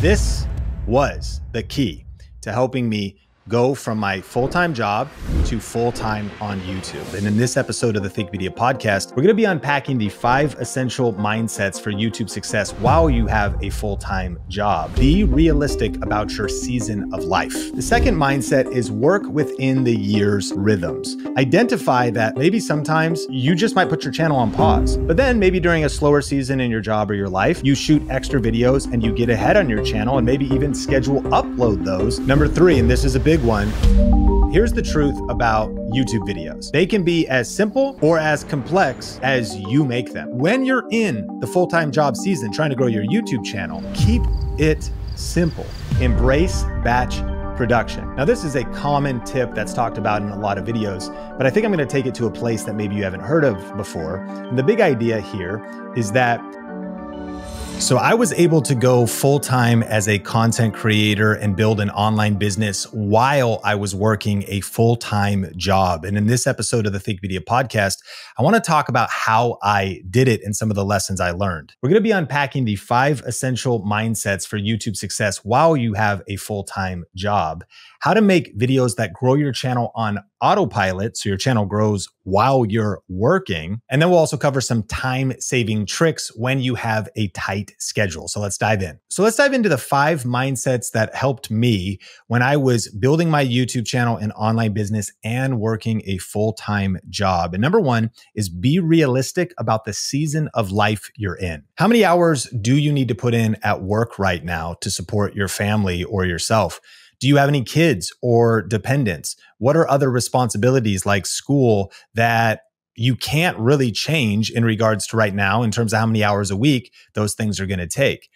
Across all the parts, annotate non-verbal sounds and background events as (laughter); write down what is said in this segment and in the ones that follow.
This was the key to helping me go from my full time job to full time on YouTube. And in this episode of the Think Media podcast, we're going to be unpacking the five essential mindsets for YouTube success while you have a full time job. Be realistic about your season of life. The second mindset is work within the year's rhythms. Identify that maybe sometimes you just might put your channel on pause, but then maybe during a slower season in your job or your life, you shoot extra videos and you get ahead on your channel and maybe even schedule upload those. Number three, and this is a big one. Here's the truth about YouTube videos. They can be as simple or as complex as you make them. When you're in the full time job season trying to grow your YouTube channel, keep it simple. Embrace batch production. Now, this is a common tip that's talked about in a lot of videos, but I think I'm going to take it to a place that maybe you haven't heard of before. And the big idea here is that so I was able to go full time as a content creator and build an online business while I was working a full time job. And in this episode of the Think Media podcast, I want to talk about how I did it and some of the lessons I learned. We're going to be unpacking the five essential mindsets for YouTube success while you have a full time job how to make videos that grow your channel on autopilot so your channel grows while you're working. And then we'll also cover some time saving tricks when you have a tight schedule. So let's dive in. So let's dive into the five mindsets that helped me when I was building my YouTube channel and online business and working a full time job. And number one is be realistic about the season of life you're in. How many hours do you need to put in at work right now to support your family or yourself? Do you have any kids or dependents? What are other responsibilities like school that you can't really change in regards to right now in terms of how many hours a week those things are going to take?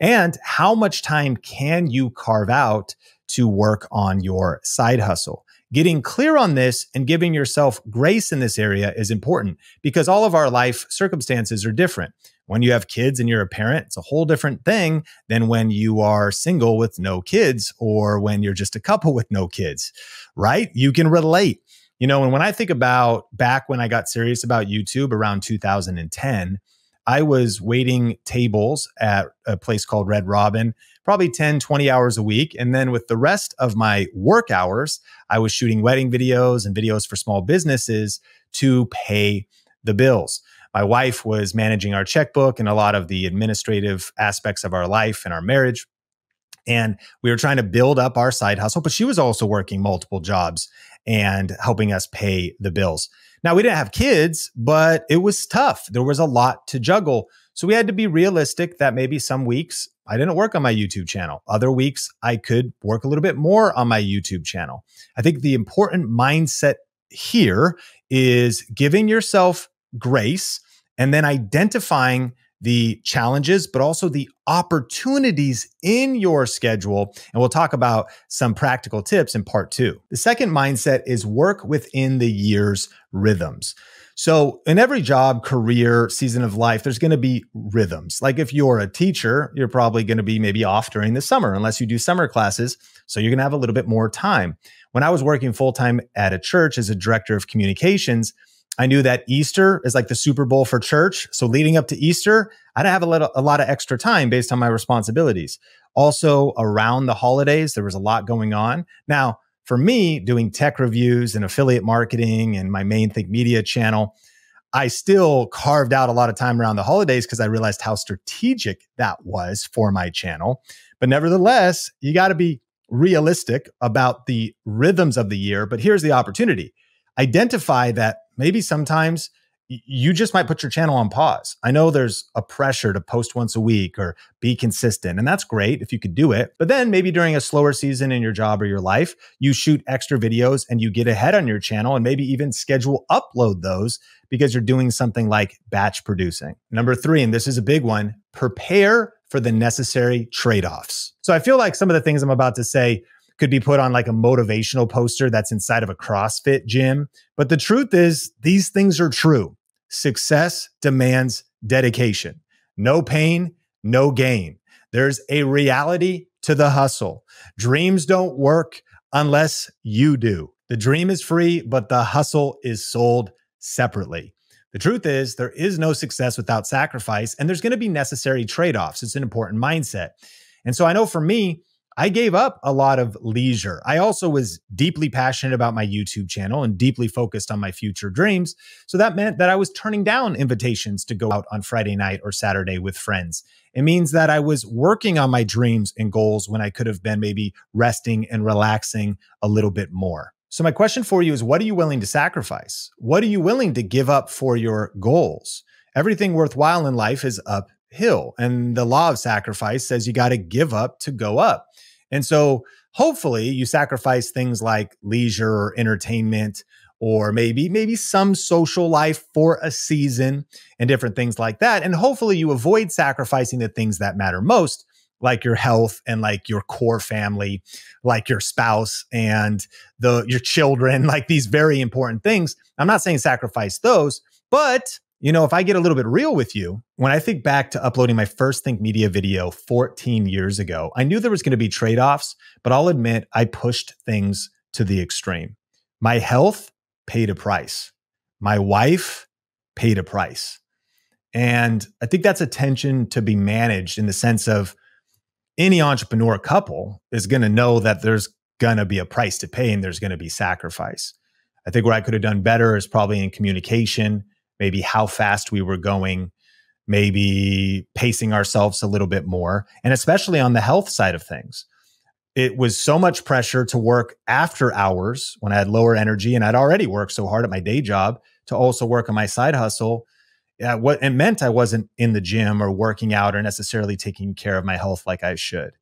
And how much time can you carve out to work on your side hustle? Getting clear on this and giving yourself grace in this area is important because all of our life circumstances are different. When you have kids and you're a parent, it's a whole different thing than when you are single with no kids or when you're just a couple with no kids, right? You can relate. You know, and when I think about back when I got serious about YouTube around 2010, I was waiting tables at a place called Red Robin, probably 10, 20 hours a week. And then with the rest of my work hours, I was shooting wedding videos and videos for small businesses to pay the bills my wife was managing our checkbook and a lot of the administrative aspects of our life and our marriage. And we were trying to build up our side hustle, but she was also working multiple jobs and helping us pay the bills. Now, we didn't have kids, but it was tough. There was a lot to juggle. So we had to be realistic that maybe some weeks I didn't work on my YouTube channel. Other weeks I could work a little bit more on my YouTube channel. I think the important mindset here is giving yourself grace and then identifying the challenges, but also the opportunities in your schedule. And we'll talk about some practical tips in part two. The second mindset is work within the year's rhythms. So, in every job, career, season of life, there's going to be rhythms. Like if you're a teacher, you're probably going to be maybe off during the summer, unless you do summer classes. So, you're going to have a little bit more time. When I was working full time at a church as a director of communications, I knew that Easter is like the Super Bowl for church. So leading up to Easter, I didn't have a, little, a lot of extra time based on my responsibilities. Also, around the holidays, there was a lot going on. Now, for me, doing tech reviews and affiliate marketing and my main Think Media channel, I still carved out a lot of time around the holidays because I realized how strategic that was for my channel. But nevertheless, you got to be realistic about the rhythms of the year. But here's the opportunity identify that maybe sometimes you just might put your channel on pause. I know there's a pressure to post once a week or be consistent, and that's great if you could do it. But then maybe during a slower season in your job or your life, you shoot extra videos and you get ahead on your channel and maybe even schedule upload those because you're doing something like batch producing. Number three, and this is a big one, prepare for the necessary trade offs. So I feel like some of the things I'm about to say could be put on like a motivational poster that's inside of a CrossFit gym. But the truth is, these things are true. Success demands dedication. No pain, no gain. There's a reality to the hustle. Dreams don't work unless you do. The dream is free, but the hustle is sold separately. The truth is, there is no success without sacrifice, and there's going to be necessary trade offs. It's an important mindset. And so I know for me, I gave up a lot of leisure. I also was deeply passionate about my YouTube channel and deeply focused on my future dreams. So that meant that I was turning down invitations to go out on Friday night or Saturday with friends. It means that I was working on my dreams and goals when I could have been maybe resting and relaxing a little bit more. So, my question for you is what are you willing to sacrifice? What are you willing to give up for your goals? Everything worthwhile in life is uphill. And the law of sacrifice says you got to give up to go up. And so hopefully you sacrifice things like leisure or entertainment or maybe maybe some social life for a season and different things like that. And hopefully you avoid sacrificing the things that matter most like your health and like your core family like your spouse and the your children (laughs) like these very important things. I'm not saying sacrifice those but you know, if I get a little bit real with you, when I think back to uploading my first Think Media video 14 years ago, I knew there was going to be trade offs, but I'll admit I pushed things to the extreme. My health paid a price, my wife paid a price. And I think that's a tension to be managed in the sense of any entrepreneur couple is going to know that there's going to be a price to pay and there's going to be sacrifice. I think where I could have done better is probably in communication maybe how fast we were going, maybe pacing ourselves a little bit more, and especially on the health side of things. It was so much pressure to work after hours when I had lower energy and I'd already worked so hard at my day job to also work on my side hustle. What it meant I wasn't in the gym or working out or necessarily taking care of my health like I should.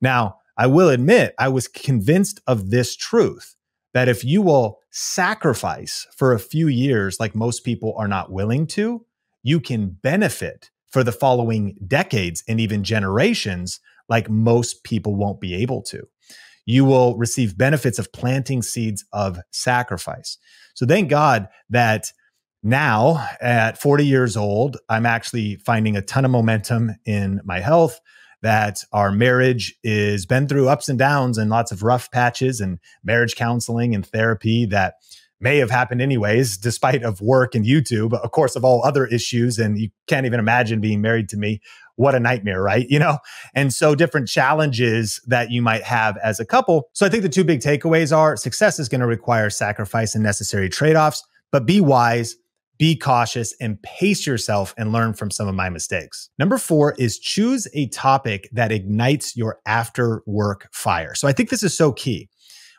Now, I will admit I was convinced of this truth that if you will sacrifice for a few years, like most people are not willing to, you can benefit for the following decades and even generations, like most people won't be able to. You will receive benefits of planting seeds of sacrifice. So thank God that now at 40 years old, I'm actually finding a ton of momentum in my health that our marriage is been through ups and downs and lots of rough patches and marriage counseling and therapy that may have happened anyways despite of work and youtube of course of all other issues and you can't even imagine being married to me. What a nightmare right? You know? And so different challenges that you might have as a couple. So i think the two big takeaways are success is going to require sacrifice and necessary trade-offs but be wise be cautious and pace yourself and learn from some of my mistakes. Number four is choose a topic that ignites your after work fire. So I think this is so key.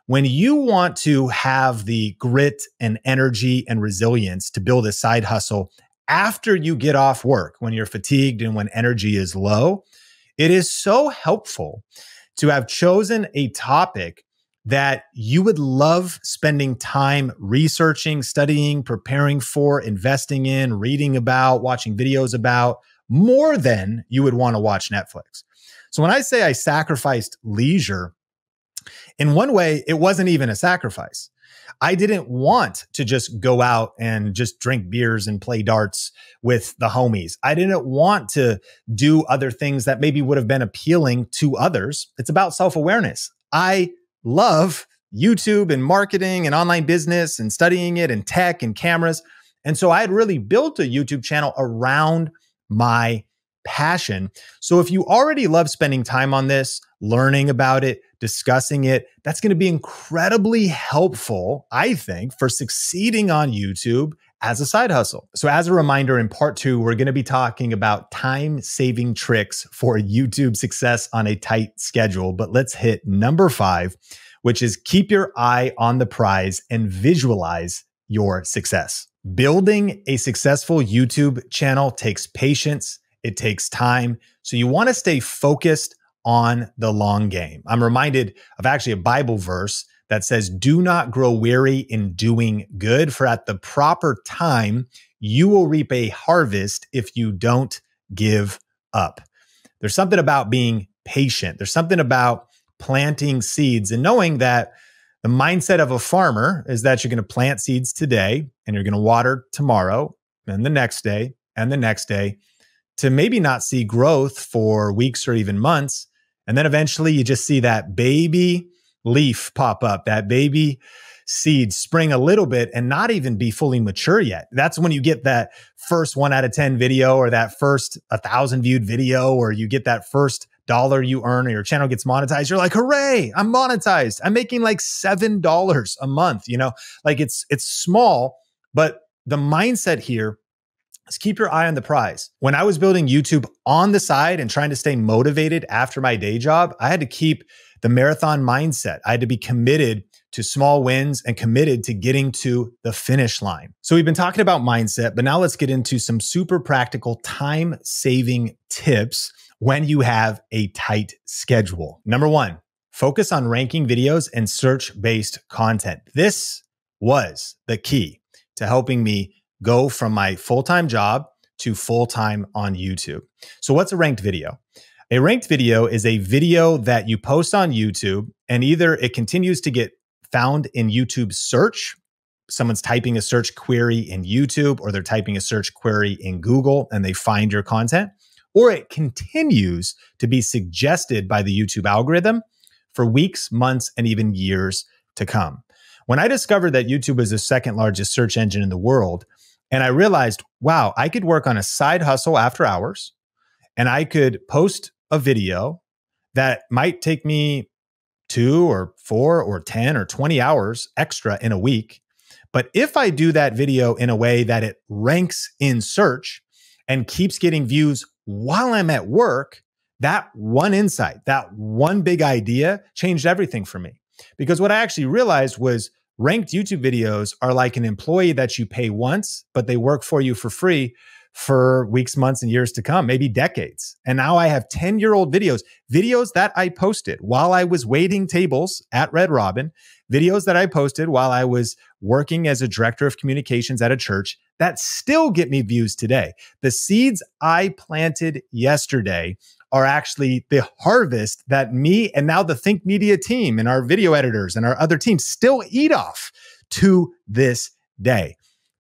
When you want to have the grit and energy and resilience to build a side hustle after you get off work, when you're fatigued and when energy is low, it is so helpful to have chosen a topic that you would love spending time researching, studying, preparing for, investing in, reading about, watching videos about more than you would want to watch Netflix. So when I say I sacrificed leisure, in one way, it wasn't even a sacrifice. I didn't want to just go out and just drink beers and play darts with the homies. I didn't want to do other things that maybe would have been appealing to others. It's about self awareness. I love YouTube and marketing and online business and studying it and tech and cameras. And so I had really built a YouTube channel around my passion. So if you already love spending time on this, learning about it, discussing it, that's going to be incredibly helpful, I think, for succeeding on YouTube as a side hustle. So, as a reminder, in part two, we're going to be talking about time saving tricks for YouTube success on a tight schedule. But let's hit number five, which is keep your eye on the prize and visualize your success. Building a successful YouTube channel takes patience, it takes time. So, you want to stay focused on the long game. I'm reminded of actually a Bible verse that says, Do not grow weary in doing good, for at the proper time you will reap a harvest if you don't give up. There's something about being patient, there's something about planting seeds and knowing that the mindset of a farmer is that you're going to plant seeds today and you're going to water tomorrow and the next day and the next day to maybe not see growth for weeks or even months. And then eventually you just see that baby leaf pop up, that baby seed spring a little bit and not even be fully mature yet. That's when you get that first one out of 10 video or that first a thousand viewed video, or you get that first dollar you earn or your channel gets monetized, you're like, hooray, I'm monetized. I'm making like $7 a month, you know, like it's, it's small, but the mindset here is keep your eye on the prize. When I was building YouTube on the side and trying to stay motivated after my day job, I had to keep the marathon mindset. I had to be committed to small wins and committed to getting to the finish line. So we've been talking about mindset, but now let's get into some super practical time saving tips when you have a tight schedule. Number one, focus on ranking videos and search based content. This was the key to helping me go from my full time job to full time on YouTube. So, what's a ranked video? A ranked video is a video that you post on YouTube, and either it continues to get found in YouTube search. Someone's typing a search query in YouTube, or they're typing a search query in Google, and they find your content, or it continues to be suggested by the YouTube algorithm for weeks, months, and even years to come. When I discovered that YouTube was the second largest search engine in the world, and I realized, wow, I could work on a side hustle after hours and I could post a video that might take me two or four or 10 or 20 hours extra in a week. But if I do that video in a way that it ranks in search and keeps getting views while I'm at work, that one insight, that one big idea changed everything for me. Because what I actually realized was ranked YouTube videos are like an employee that you pay once, but they work for you for free for weeks, months, and years to come, maybe decades. And now I have 10 year old videos, videos that I posted while I was waiting tables at Red Robin, videos that I posted while I was working as a director of communications at a church that still get me views today. The seeds I planted yesterday are actually the harvest that me and now the Think Media team and our video editors and our other teams still eat off to this day.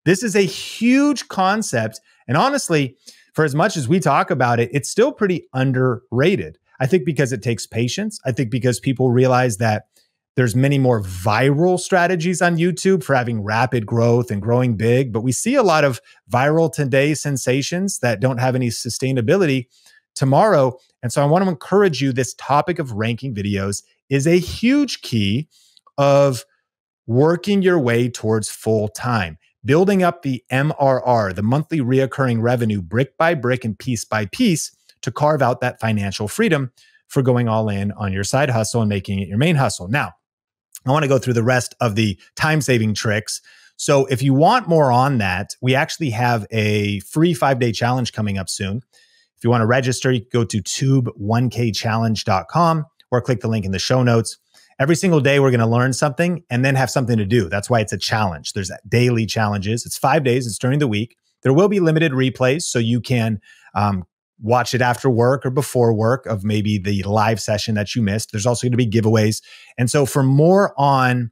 This is a huge concept. And honestly, for as much as we talk about it, it's still pretty underrated. I think because it takes patience. I think because people realize that there's many more viral strategies on YouTube for having rapid growth and growing big, but we see a lot of viral today sensations that don't have any sustainability tomorrow. And so I want to encourage you this topic of ranking videos is a huge key of working your way towards full time, building up the MRR, the monthly reoccurring revenue, brick by brick and piece by piece to carve out that financial freedom for going all in on your side hustle and making it your main hustle. Now, I want to go through the rest of the time saving tricks. So, if you want more on that, we actually have a free five day challenge coming up soon. If you want to register, you can go to tube1kchallenge.com or click the link in the show notes. Every single day, we're going to learn something and then have something to do. That's why it's a challenge. There's daily challenges. It's five days, it's during the week. There will be limited replays, so you can um, watch it after work or before work of maybe the live session that you missed. There's also going to be giveaways. And so, for more on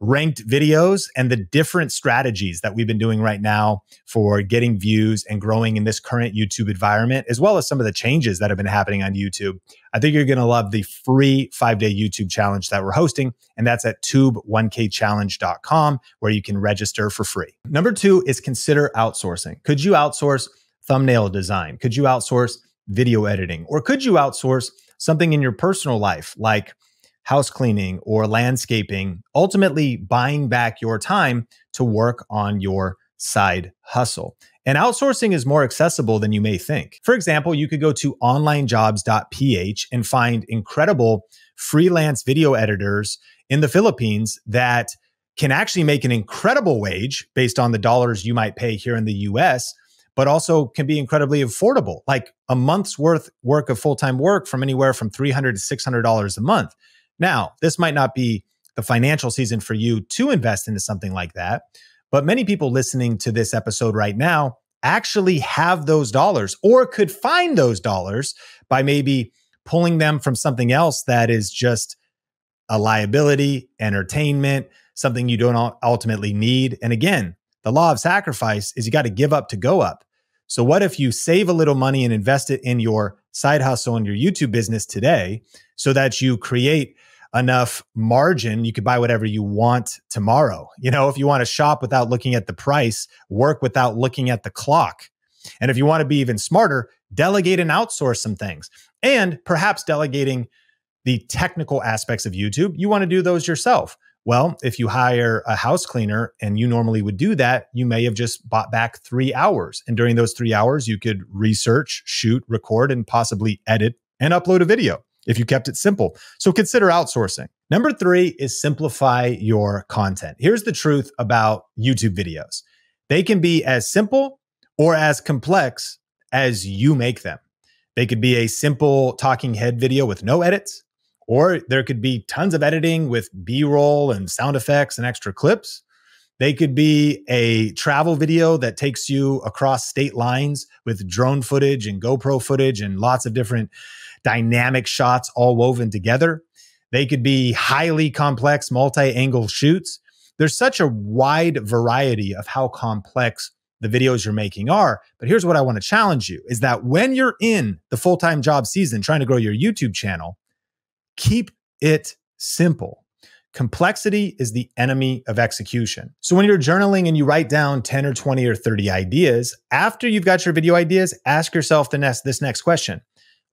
ranked videos and the different strategies that we've been doing right now for getting views and growing in this current YouTube environment, as well as some of the changes that have been happening on YouTube. I think you're going to love the free five day YouTube challenge that we're hosting. And that's at tube1kchallenge.com where you can register for free. Number two is consider outsourcing. Could you outsource thumbnail design? Could you outsource video editing? Or could you outsource something in your personal life like house cleaning or landscaping, ultimately buying back your time to work on your side hustle. And outsourcing is more accessible than you may think. For example, you could go to onlinejobs.ph and find incredible freelance video editors in the Philippines that can actually make an incredible wage based on the dollars you might pay here in the US, but also can be incredibly affordable, like a month's worth work of full-time work from anywhere from 300 to $600 a month. Now, this might not be the financial season for you to invest into something like that, but many people listening to this episode right now actually have those dollars or could find those dollars by maybe pulling them from something else that is just a liability, entertainment, something you don't ultimately need. And again, the law of sacrifice is you got to give up to go up. So, what if you save a little money and invest it in your side hustle and your YouTube business today so that you create enough margin, you could buy whatever you want tomorrow. You know, if you want to shop without looking at the price, work without looking at the clock. And if you want to be even smarter, delegate and outsource some things, and perhaps delegating the technical aspects of YouTube. You want to do those yourself. Well, if you hire a house cleaner and you normally would do that, you may have just bought back three hours. And during those three hours, you could research, shoot, record, and possibly edit and upload a video if you kept it simple. So consider outsourcing. Number three is simplify your content. Here's the truth about YouTube videos they can be as simple or as complex as you make them. They could be a simple talking head video with no edits, or there could be tons of editing with B roll and sound effects and extra clips. They could be a travel video that takes you across state lines with drone footage and GoPro footage and lots of different dynamic shots all woven together. They could be highly complex multi angle shoots. There's such a wide variety of how complex the videos you're making are. But here's what I want to challenge you is that when you're in the full time job season trying to grow your YouTube channel, keep it simple. Complexity is the enemy of execution. So when you're journaling and you write down 10 or 20 or 30 ideas, after you've got your video ideas, ask yourself the next this next question.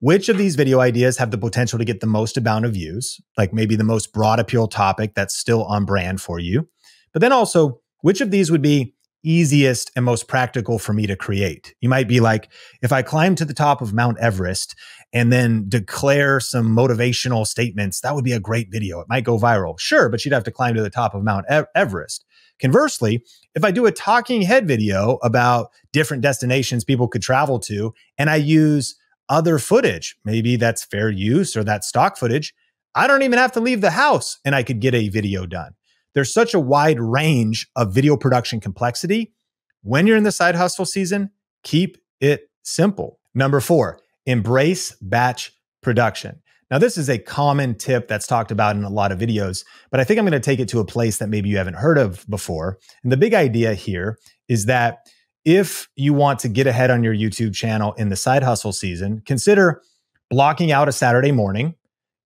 Which of these video ideas have the potential to get the most amount of views? Like maybe the most broad appeal topic that's still on brand for you. But then also, which of these would be easiest and most practical for me to create. You might be like, if I climb to the top of Mount Everest and then declare some motivational statements, that would be a great video. It might go viral. Sure, but you'd have to climb to the top of Mount Everest. Conversely, if I do a talking head video about different destinations people could travel to, and I use other footage, maybe that's fair use or that stock footage, I don't even have to leave the house and I could get a video done. There's such a wide range of video production complexity. When you're in the side hustle season, keep it simple. Number four, embrace batch production. Now, this is a common tip that's talked about in a lot of videos, but I think I'm going to take it to a place that maybe you haven't heard of before. And the big idea here is that if you want to get ahead on your YouTube channel in the side hustle season, consider blocking out a Saturday morning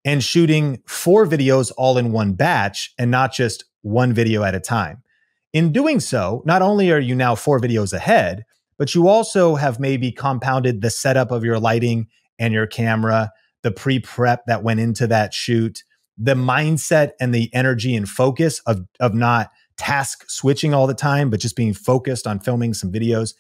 and shooting four videos all in one batch and not just one video at a time. In doing so, not only are you now four videos ahead, but you also have maybe compounded the setup of your lighting and your camera, the pre prep that went into that shoot, the mindset and the energy and focus of, of not task switching all the time, but just being focused on filming some videos.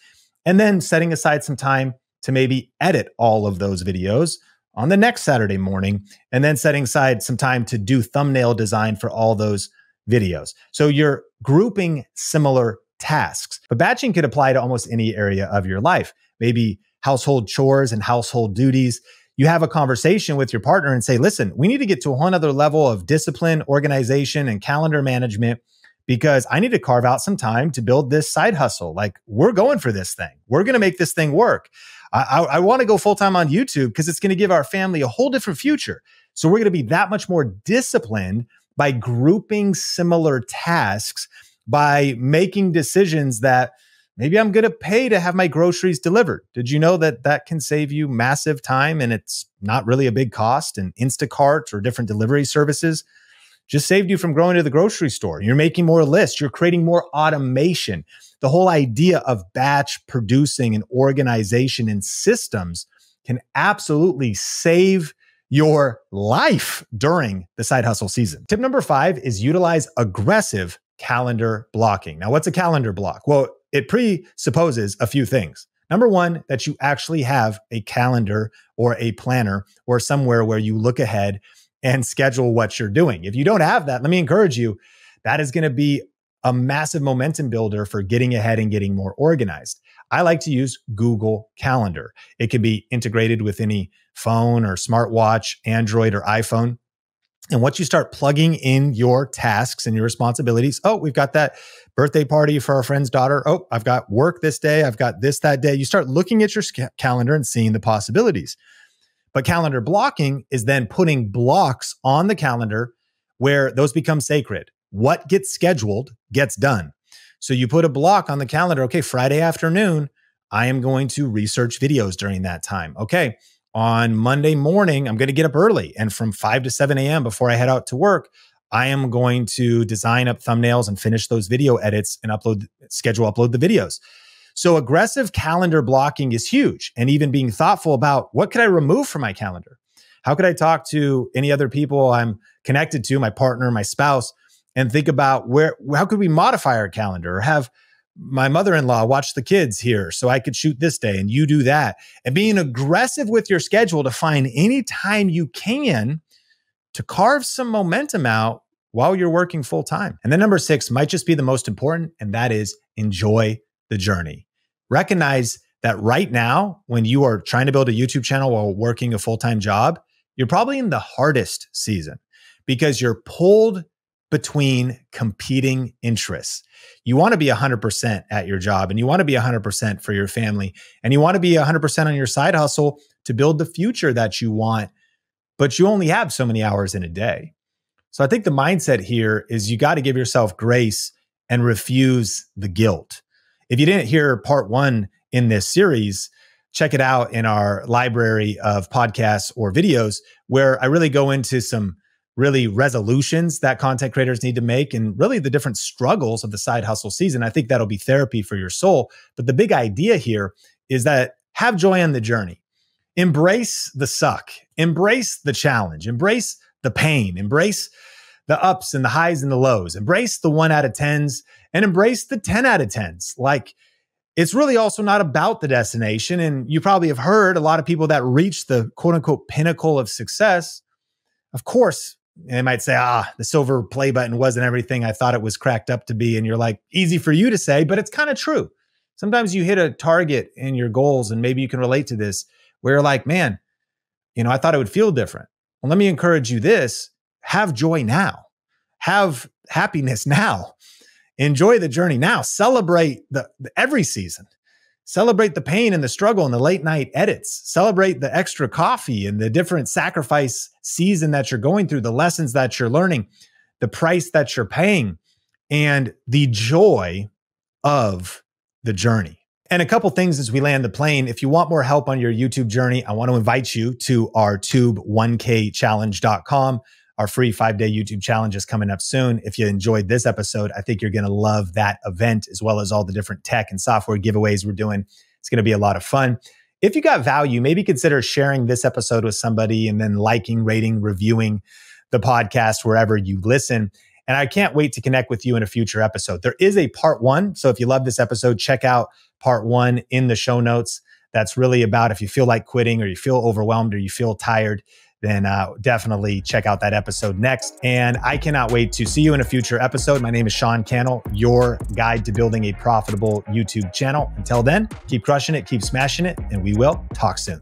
And then setting aside some time to maybe edit all of those videos on the next Saturday morning, and then setting aside some time to do thumbnail design for all those videos. So you're grouping similar tasks, but batching could apply to almost any area of your life, maybe household chores and household duties. You have a conversation with your partner and say, listen, we need to get to one other level of discipline, organization, and calendar management because I need to carve out some time to build this side hustle. Like we're going for this thing. We're going to make this thing work. I, I, I want to go full time on YouTube because it's going to give our family a whole different future. So we're going to be that much more disciplined by grouping similar tasks, by making decisions that maybe I'm going to pay to have my groceries delivered. Did you know that that can save you massive time and it's not really a big cost? And Instacart or different delivery services just saved you from going to the grocery store. You're making more lists, you're creating more automation. The whole idea of batch producing and organization and systems can absolutely save your life during the side hustle season. Tip number five is utilize aggressive calendar blocking. Now, what's a calendar block? Well, it presupposes a few things. Number one, that you actually have a calendar or a planner or somewhere where you look ahead and schedule what you're doing. If you don't have that, let me encourage you, that is going to be a massive momentum builder for getting ahead and getting more organized. I like to use Google Calendar. It can be integrated with any phone or smartwatch, Android or iPhone. And once you start plugging in your tasks and your responsibilities, oh, we've got that birthday party for our friend's daughter. Oh, I've got work this day. I've got this that day. You start looking at your calendar and seeing the possibilities. But calendar blocking is then putting blocks on the calendar where those become sacred. What gets scheduled gets done. So you put a block on the calendar. Okay, Friday afternoon, I am going to research videos during that time. Okay, on Monday morning, I'm going to get up early. And from 5 to 7 a.m. before I head out to work, I am going to design up thumbnails and finish those video edits and upload, schedule upload the videos. So aggressive calendar blocking is huge. And even being thoughtful about what could I remove from my calendar? How could I talk to any other people I'm connected to, my partner, my spouse, and think about where, how could we modify our calendar or have my mother-in-law watch the kids here so I could shoot this day and you do that. And being aggressive with your schedule to find any time you can to carve some momentum out while you're working full time. And then number 6 might just be the most important and that is enjoy the journey. Recognize that right now when you are trying to build a YouTube channel while working a full-time job, you're probably in the hardest season because you're pulled between competing interests. You want to be 100% at your job and you want to be 100% for your family and you want to be 100% on your side hustle to build the future that you want, but you only have so many hours in a day. So I think the mindset here is you got to give yourself grace and refuse the guilt. If you didn't hear part one in this series, check it out in our library of podcasts or videos where I really go into some really resolutions that content creators need to make and really the different struggles of the side hustle season. I think that'll be therapy for your soul. But the big idea here is that have joy on the journey. Embrace the suck, embrace the challenge, embrace the pain, embrace the ups and the highs and the lows, embrace the one out of tens and embrace the 10 out of tens. Like it's really also not about the destination. And you probably have heard a lot of people that reach the quote unquote pinnacle of success. Of course, they might say, ah, the silver play button wasn't everything I thought it was cracked up to be. And you're like, easy for you to say, but it's kind of true. Sometimes you hit a target in your goals, and maybe you can relate to this, where you're like, man, you know, I thought it would feel different. Well, let me encourage you this have joy now, have happiness now, enjoy the journey now, celebrate the, the every season. Celebrate the pain and the struggle and the late night edits. Celebrate the extra coffee and the different sacrifice season that you're going through, the lessons that you're learning, the price that you're paying, and the joy of the journey. And a couple things as we land the plane. If you want more help on your YouTube journey, I want to invite you to our tube1kchallenge.com. Our free five day YouTube challenge is coming up soon. If you enjoyed this episode, I think you're going to love that event as well as all the different tech and software giveaways we're doing. It's going to be a lot of fun. If you got value, maybe consider sharing this episode with somebody and then liking, rating, reviewing the podcast wherever you listen. And I can't wait to connect with you in a future episode. There is a part one. So if you love this episode, check out part one in the show notes. That's really about if you feel like quitting or you feel overwhelmed or you feel tired then uh, definitely check out that episode next. And I cannot wait to see you in a future episode. My name is Sean Cannell, your guide to building a profitable YouTube channel. Until then, keep crushing it, keep smashing it, and we will talk soon.